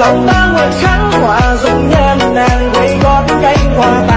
lòng ta nguyện khắc hòa dung nhan nàng quay gót cánh hoa.